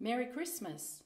Merry Christmas!